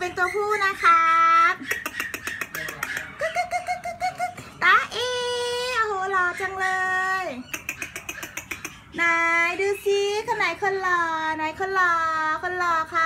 เป็นตัวผู้นะครับตาเอโอ้โหหล่อจังเลยไหนดูซิคนไหนคนหล่อไหนคนหล่อคนหล่อค่ะ